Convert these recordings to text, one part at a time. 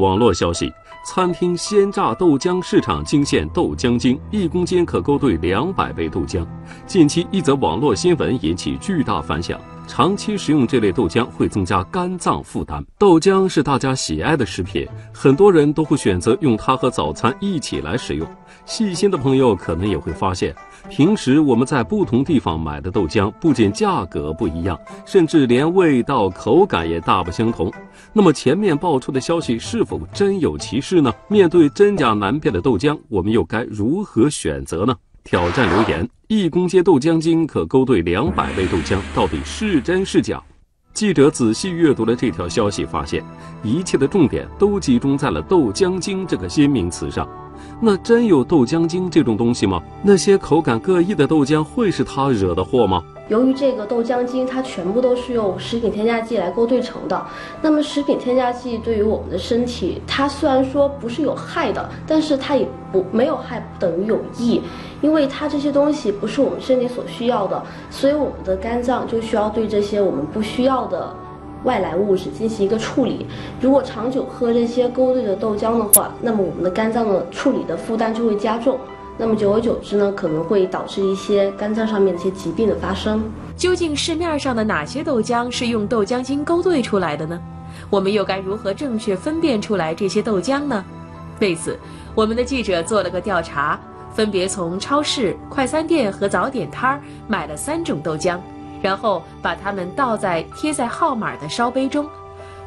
网络消息：餐厅鲜榨豆浆市场惊现豆浆精，一公斤可勾兑两百杯豆浆。近期一则网络新闻引起巨大反响。长期食用这类豆浆会增加肝脏负担。豆浆是大家喜爱的食品，很多人都会选择用它和早餐一起来食用。细心的朋友可能也会发现，平时我们在不同地方买的豆浆，不仅价格不一样，甚至连味道、口感也大不相同。那么前面爆出的消息是否真有其事呢？面对真假难辨的豆浆，我们又该如何选择呢？挑战留言：一公斤豆浆精可勾兑两百杯豆浆，到底是真是假？记者仔细阅读了这条消息，发现一切的重点都集中在了“豆浆精”这个新名词上。那真有豆浆精这种东西吗？那些口感各异的豆浆会是他惹的祸吗？由于这个豆浆精，它全部都是用食品添加剂来勾兑成的。那么，食品添加剂对于我们的身体，它虽然说不是有害的，但是它也不没有害不等于有益，因为它这些东西不是我们身体所需要的，所以我们的肝脏就需要对这些我们不需要的外来物质进行一个处理。如果长久喝这些勾兑的豆浆的话，那么我们的肝脏的处理的负担就会加重。那么久而久之呢，可能会导致一些肝脏上面的一些疾病的发生。究竟市面上的哪些豆浆是用豆浆精勾兑出来的呢？我们又该如何正确分辨出来这些豆浆呢？为此，我们的记者做了个调查，分别从超市、快餐店和早点摊儿买了三种豆浆，然后把它们倒在贴在号码的烧杯中。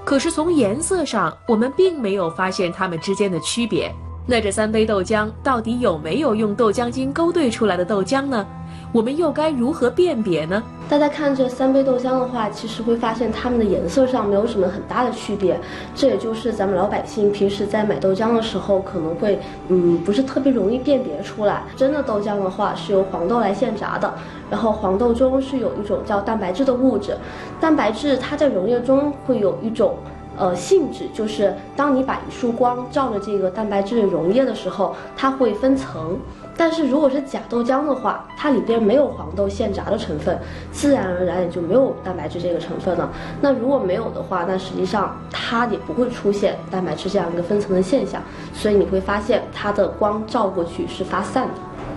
可是从颜色上，我们并没有发现它们之间的区别。那这三杯豆浆到底有没有用豆浆精勾兑出来的豆浆呢？我们又该如何辨别呢？大家看这三杯豆浆的话，其实会发现它们的颜色上没有什么很大的区别。这也就是咱们老百姓平时在买豆浆的时候，可能会嗯不是特别容易辨别出来。真的豆浆的话是由黄豆来现榨的，然后黄豆中是有一种叫蛋白质的物质，蛋白质它在溶液中会有一种。呃，性质就是当你把一束光照着这个蛋白质的溶液的时候，它会分层。但是如果是假豆浆的话，它里边没有黄豆现榨的成分，自然而然也就没有蛋白质这个成分了。那如果没有的话，那实际上它也不会出现蛋白质这样一个分层的现象。所以你会发现它的光照过去是发散的。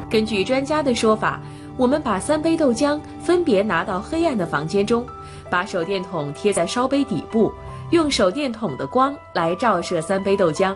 根据专家的说法，我们把三杯豆浆分别拿到黑暗的房间中，把手电筒贴在烧杯底部。用手电筒的光来照射三杯豆浆，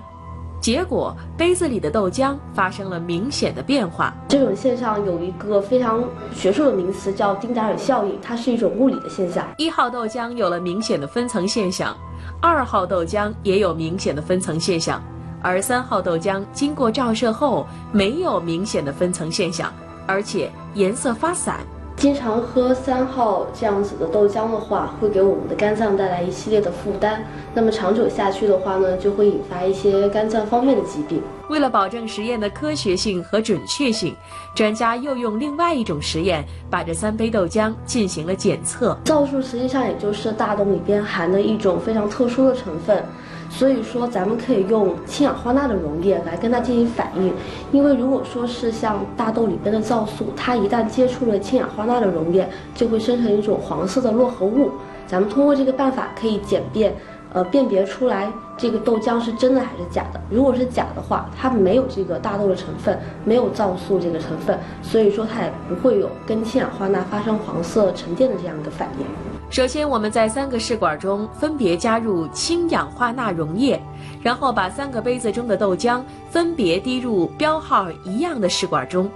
结果杯子里的豆浆发生了明显的变化。这种现象有一个非常学术的名词，叫丁达尔效应，它是一种物理的现象。一号豆浆有了明显的分层现象，二号豆浆也有明显的分层现象，而三号豆浆经过照射后没有明显的分层现象，而且颜色发散。经常喝三号这样子的豆浆的话，会给我们的肝脏带来一系列的负担。那么长久下去的话呢，就会引发一些肝脏方面的疾病。为了保证实验的科学性和准确性，专家又用另外一种实验把这三杯豆浆进行了检测。皂素实际上也就是大豆里边含的一种非常特殊的成分。所以说，咱们可以用氢氧化钠的溶液来跟它进行反应，因为如果说是像大豆里边的皂素，它一旦接触了氢氧化钠的溶液，就会生成一种黄色的络合物。咱们通过这个办法可以简便。呃，辨别出来这个豆浆是真的还是假的。如果是假的话，它没有这个大豆的成分，没有皂素这个成分，所以说它也不会有跟氢氧化钠发生黄色沉淀的这样一个反应。首先，我们在三个试管中分别加入氢氧化钠溶液，然后把三个杯子中的豆浆分别滴入标号一样的试管中。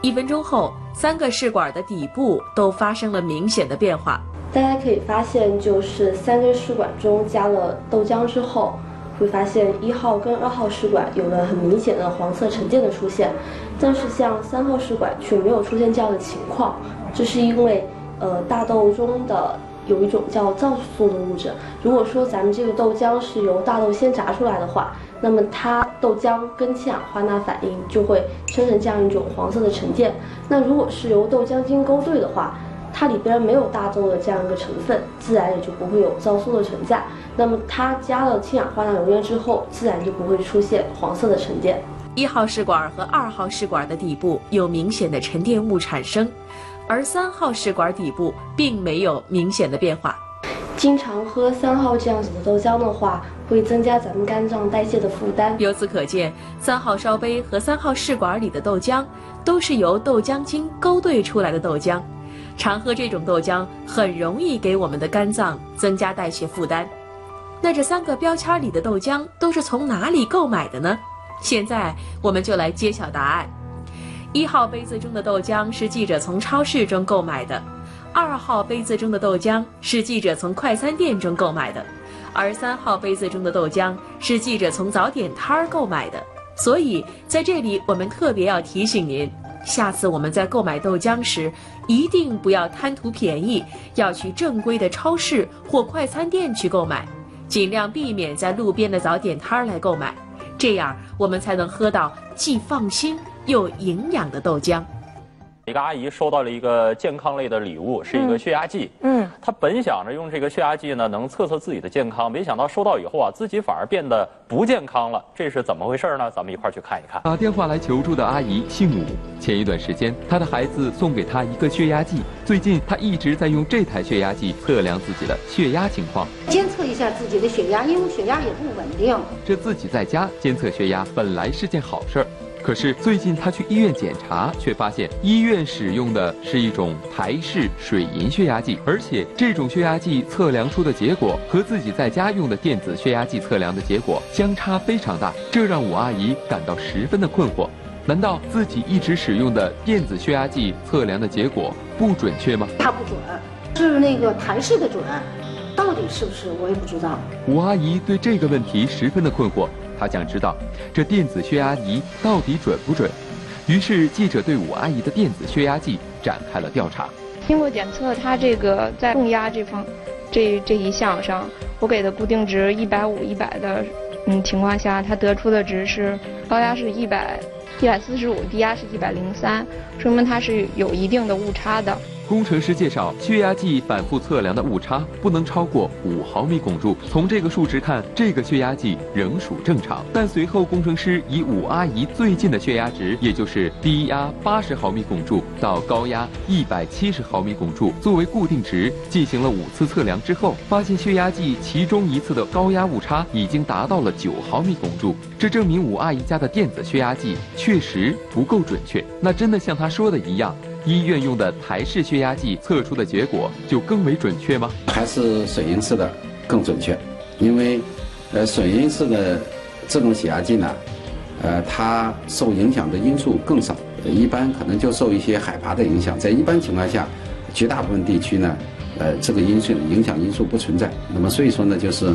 一分钟后，三个试管的底部都发生了明显的变化。大家可以发现，就是三根试管中加了豆浆之后，会发现一号跟二号试管有了很明显的黄色沉淀的出现，但是像三号试管却没有出现这样的情况。这是因为，呃，大豆中的有一种叫皂素的物质。如果说咱们这个豆浆是由大豆先榨出来的话，那么它豆浆跟氢氧化钠反应就会生成这样一种黄色的沉淀。那如果是由豆浆精勾兑的话，它里边没有大豆的这样一个成分，自然也就不会有皂素的存在。那么它加了氢氧化钠溶液之后，自然就不会出现黄色的沉淀。一号试管和二号试管的底部有明显的沉淀物产生，而三号试管底部并没有明显的变化。经常喝三号这样子的豆浆的话，会增加咱们肝脏代谢的负担。由此可见，三号烧杯和三号试管里的豆浆都是由豆浆精勾兑出来的豆浆。常喝这种豆浆，很容易给我们的肝脏增加代谢负担。那这三个标签里的豆浆都是从哪里购买的呢？现在我们就来揭晓答案。一号杯子中的豆浆是记者从超市中购买的，二号杯子中的豆浆是记者从快餐店中购买的，而三号杯子中的豆浆是记者从早点摊儿购买的。所以在这里，我们特别要提醒您。下次我们在购买豆浆时，一定不要贪图便宜，要去正规的超市或快餐店去购买，尽量避免在路边的早点摊儿来购买，这样我们才能喝到既放心又营养的豆浆。一个阿姨收到了一个健康类的礼物，是一个血压计。嗯，她本想着用这个血压计呢，能测测自己的健康，没想到收到以后啊，自己反而变得不健康了。这是怎么回事呢？咱们一块儿去看一看。打电话来求助的阿姨姓武，前一段时间她的孩子送给她一个血压计，最近她一直在用这台血压计测量自己的血压情况，监测一下自己的血压，因为血压也不稳定。这自己在家监测血压本来是件好事儿。可是最近他去医院检查，却发现医院使用的是一种台式水银血压计，而且这种血压计测量出的结果和自己在家用的电子血压计测量的结果相差非常大，这让武阿姨感到十分的困惑。难道自己一直使用的电子血压计测量的结果不准确吗？它不准，是那个台式的准，到底是不是我也不知道。武阿姨对这个问题十分的困惑。他想知道这电子血压仪到底准不准，于是记者对武阿姨的电子血压计展开了调查。经过检测，它这个在动压这方这这一项上，我给的固定值一百五一百的嗯情况下，它得出的值是高压是一百一百四十五，低压是一百零三，说明它是有一定的误差的。工程师介绍，血压计反复测量的误差不能超过五毫米汞柱。从这个数值看，这个血压计仍属正常。但随后，工程师以五阿姨最近的血压值，也就是低压八十毫米汞柱到高压一百七十毫米汞柱作为固定值，进行了五次测量之后，发现血压计其中一次的高压误差已经达到了九毫米汞柱。这证明五阿姨家的电子血压计确实不够准确。那真的像她说的一样？医院用的台式血压计测出的结果就更为准确吗？还是水银式的更准确？因为，呃，水银式的这种血压计呢，呃，它受影响的因素更少，一般可能就受一些海拔的影响。在一般情况下，绝大部分地区呢，呃，这个因素影响因素不存在。那么所以说呢，就是。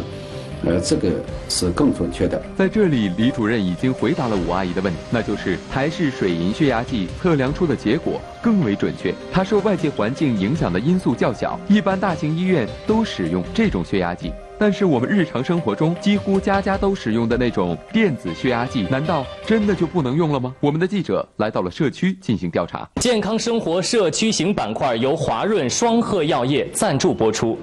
呃，这个是更准确的。在这里，李主任已经回答了吴阿姨的问题，那就是台式水银血压计测量出的结果更为准确，它受外界环境影响的因素较小。一般大型医院都使用这种血压计，但是我们日常生活中几乎家家都使用的那种电子血压计，难道真的就不能用了吗？我们的记者来到了社区进行调查。健康生活社区型板块由华润双鹤药业赞助播出。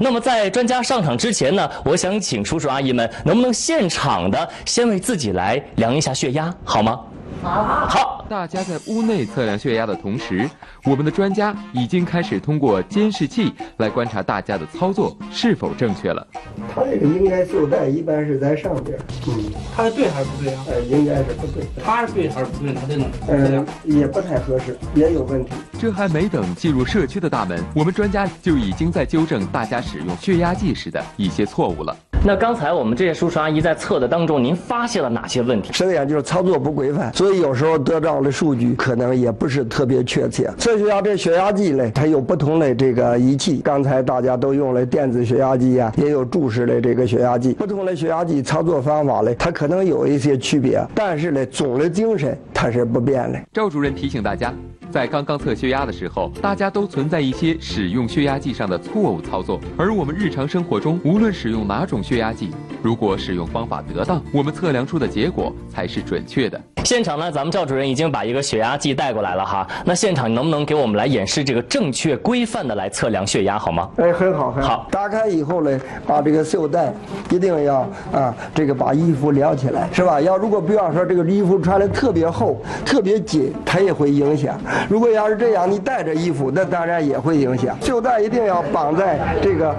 那么在专家上场之前呢，我想请叔叔阿姨们能不能现场的先为自己来量一下血压，好吗？好，大家在屋内测量血压的同时，我们的专家已经开始通过监视器来观察大家的操作是否正确了。它这个应该袖带一般是在上边，嗯，它是对还是不对啊？呃，应该是不对。它是对还是不对？它这种，呃，也不太合适，也有问题。这还没等进入社区的大门，我们专家就已经在纠正大家使用血压计时的一些错误了。那刚才我们这些叔叔阿姨在测的当中，您发现了哪些问题？首先就是操作不规范，所以有时候得到的数据可能也不是特别确切。测血压这血压计嘞，它有不同的这个仪器，刚才大家都用了电子血压计啊，也有注式的这个血压计。不同的血压计操作方法嘞，它可能有一些区别，但是呢，总的精神它是不变的。赵主任提醒大家。在刚刚测血压的时候，大家都存在一些使用血压计上的错误操作。而我们日常生活中，无论使用哪种血压计，如果使用方法得当，我们测量出的结果才是准确的。现场呢，咱们赵主任已经把一个血压计带过来了哈。那现场能不能给我们来演示这个正确规范的来测量血压好吗？哎，很好，很好。打开以后呢，把这个袖带一定要啊，这个把衣服撩起来，是吧？要如果比方说这个衣服穿的特别厚、特别紧，它也会影响。如果要是这样，你带着衣服，那当然也会影响。袖带一定要绑在这个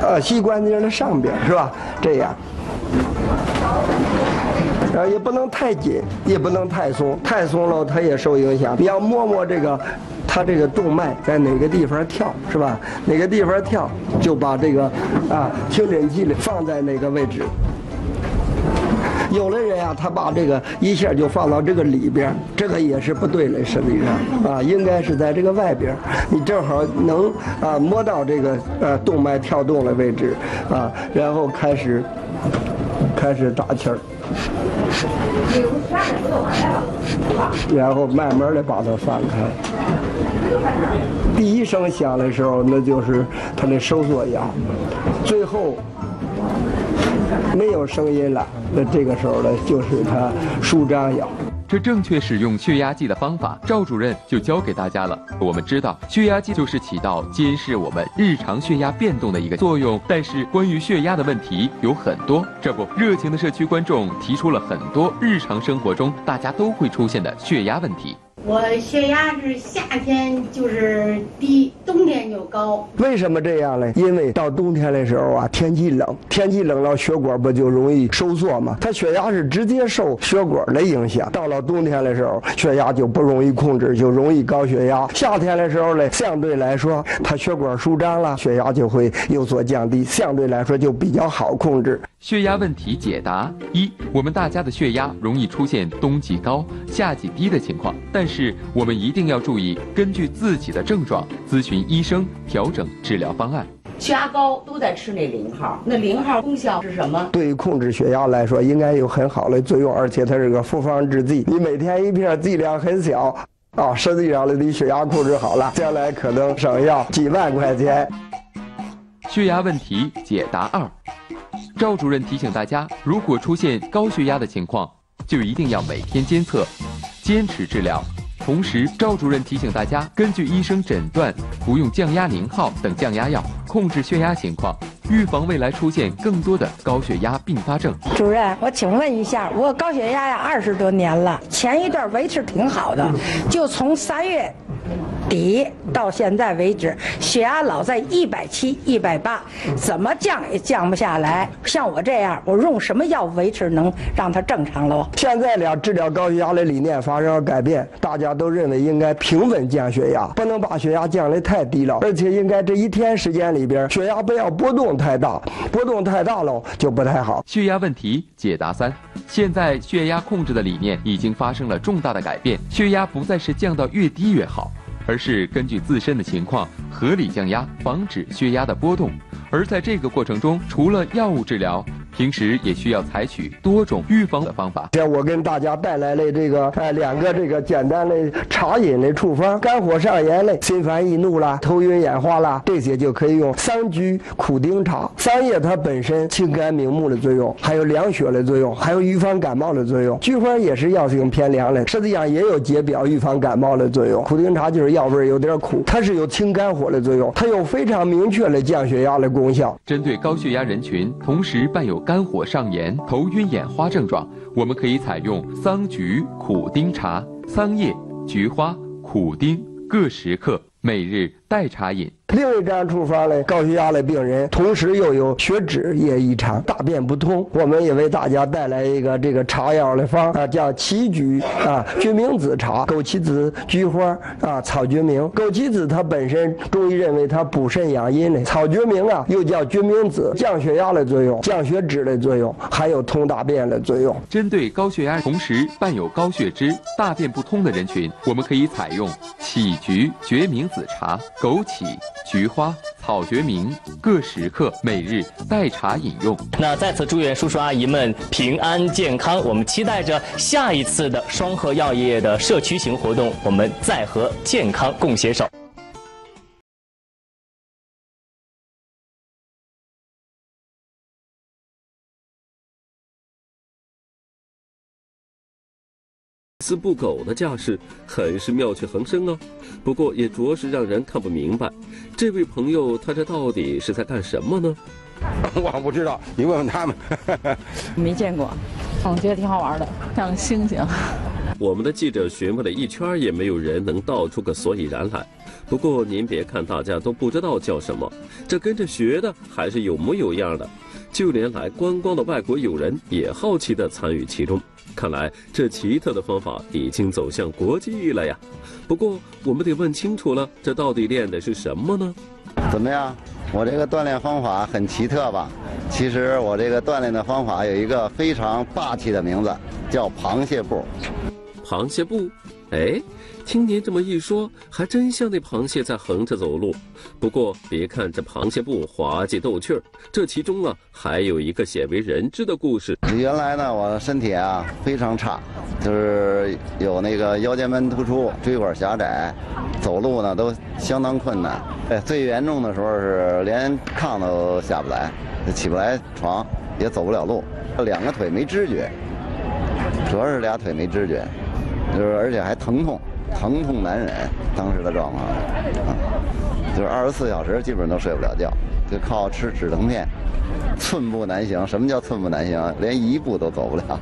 呃膝关节的上边，是吧？这样。然后也不能太紧，也不能太松，太松了它也受影响。你要摸摸这个，它这个动脉在哪个地方跳，是吧？哪个地方跳，就把这个啊听诊器里放在哪个位置。有的人呀，他把这个一下就放到这个里边，这个也是不对的。实际上啊，应该是在这个外边，你正好能啊摸到这个呃动脉跳动的位置啊，然后开始开始打气儿。然后慢慢的把它放开。第一声响的时候，那就是它的收缩压。最后没有声音了，那这个时候呢，就是它舒张压。这正确使用血压计的方法，赵主任就教给大家了。我们知道，血压计就是起到监视我们日常血压变动的一个作用。但是，关于血压的问题有很多。这不，热情的社区观众提出了很多日常生活中大家都会出现的血压问题。我血压是夏天就是低，冬天就高。为什么这样呢？因为到冬天的时候啊，天气冷，天气冷了，血管不就容易收缩吗？它血压是直接受血管的影响。到了冬天的时候，血压就不容易控制，就容易高血压。夏天的时候呢，相对来说，它血管舒张了，血压就会有所降低，相对来说就比较好控制。血压问题解答一：我们大家的血压容易出现冬季高、夏季低的情况，但是我们一定要注意，根据自己的症状咨询医生，调整治疗方案。血压高都在吃那零号，那零号功效是什么？对于控制血压来说，应该有很好的作用，而且它是个复方制剂，你每天一片，剂量很小啊，实际上你血压控制好了，将来可能省要几万块钱。血压问题解答二。赵主任提醒大家，如果出现高血压的情况，就一定要每天监测，坚持治疗。同时，赵主任提醒大家，根据医生诊断，服用降压宁号等降压药，控制血压情况，预防未来出现更多的高血压并发症。主任，我请问一下，我高血压呀二十多年了，前一段维持挺好的，就从三月。底到现在为止，血压老在一百七、一百八，怎么降也降不下来。像我这样，我用什么药维持能让它正常喽？现在俩治疗高血压的理念发生了改变，大家都认为应该平稳降血压，不能把血压降得太低了，而且应该这一天时间里边，血压不要波动太大，波动太大了就不太好。血压问题解答三：现在血压控制的理念已经发生了重大的改变，血压不再是降到越低越好。而是根据自身的情况合理降压，防止血压的波动。而在这个过程中，除了药物治疗。平时也需要采取多种预防的方法。这我跟大家带来了这个呃两个这个简单的茶饮的处方，肝火上炎类、心烦易怒啦、头晕眼花啦，这些就可以用桑菊苦丁茶。桑叶它本身清肝明目的作用，还有凉血的作用，还有预防感冒的作用。菊花也是药性偏凉的，实际上也有解表、预防感冒的作用。苦丁茶就是药味有点苦，它是有清肝火的作用，它有非常明确的降血压的功效。针对高血压人群，同时伴有肝火上炎、头晕眼花症状，我们可以采用桑菊苦丁茶，桑叶、菊花、苦丁各十克，每日代茶饮。另一张处方呢，高血压的病人，同时又有血脂也异常，大便不通。我们也为大家带来一个这个茶药的方啊，叫杞菊啊决明子茶，枸杞子、菊花啊草决明。枸杞子它本身中医认为它补肾养阴的，草决明啊又叫决明子，降血压的作用、降血脂的作用，还有通大便的作用。针对高血压同时伴有高血脂、大便不通的人群，我们可以采用杞菊决明子茶、枸杞。菊花、草决明各十克，每日代茶饮用。那再次祝愿叔叔阿姨们平安健康。我们期待着下一次的双鹤药业的社区型活动，我们再和健康共携手。丝不苟的架势，很是妙趣横生啊。不过也着实让人看不明白，这位朋友他这到底是在干什么呢？我不知道，你问问他们。没见过，我觉得挺好玩的，像星星。我们的记者询问了一圈，也没有人能道出个所以然来。不过您别看大家都不知道叫什么，这跟着学的还是有模有样的。就连来观光的外国友人也好奇地参与其中。看来这奇特的方法已经走向国际了呀。不过我们得问清楚了，这到底练的是什么呢？怎么样？我这个锻炼方法很奇特吧？其实我这个锻炼的方法有一个非常霸气的名字，叫螃蟹步。螃蟹步，哎，听您这么一说，还真像那螃蟹在横着走路。不过别看这螃蟹步滑稽逗趣儿，这其中啊还有一个鲜为人知的故事。原来呢，我的身体啊非常差，就是有那个腰间盘突出、椎管狭窄，走路呢都相当困难。哎，最严重的时候是连炕都下不来，起不来床，也走不了路，两个腿没知觉，主要是俩腿没知觉。就是而且还疼痛，疼痛难忍，当时的状况，啊，就是二十四小时基本上都睡不了觉，就靠吃止疼片，寸步难行。什么叫寸步难行？连一步都走不了。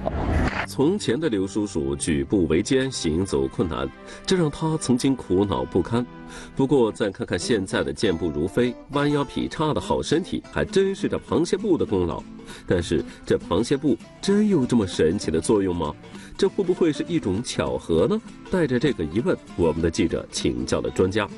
从前的刘叔叔举步维艰，行走困难，这让他曾经苦恼不堪。不过再看看现在的健步如飞、弯腰劈叉的好身体，还真是这螃蟹步的功劳。但是这螃蟹步真有这么神奇的作用吗？这会不会是一种巧合呢？带着这个疑问，我们的记者请教了专家。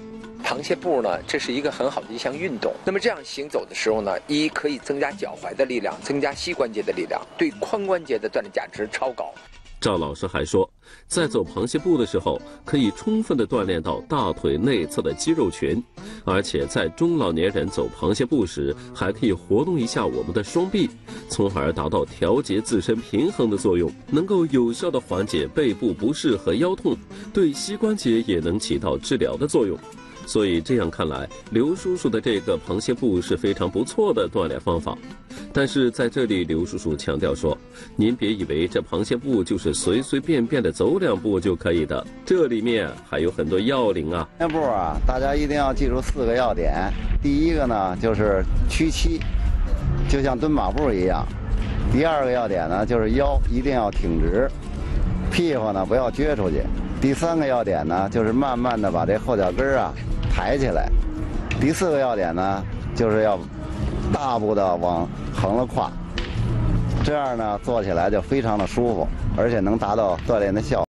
螃蟹步呢，这是一个很好的一项运动。那么这样行走的时候呢，一可以增加脚踝的力量，增加膝关节的力量，对髋关节的锻炼价值超高。赵老师还说，在走螃蟹步的时候，可以充分的锻炼到大腿内侧的肌肉群，而且在中老年人走螃蟹步时，还可以活动一下我们的双臂，从而达到调节自身平衡的作用，能够有效的缓解背部不适和腰痛，对膝关节也能起到治疗的作用。所以这样看来，刘叔叔的这个螃蟹步是非常不错的锻炼方法。但是在这里，刘叔叔强调说：“您别以为这螃蟹步就是随随便便的走两步就可以的，这里面还有很多要领啊。”螃蟹步啊，大家一定要记住四个要点。第一个呢，就是屈膝，就像蹲马步一样。第二个要点呢，就是腰一定要挺直，屁股呢不要撅出去。第三个要点呢，就是慢慢的把这后脚跟啊。抬起来，第四个要点呢，就是要大步的往横了跨，这样呢坐起来就非常的舒服，而且能达到锻炼的效。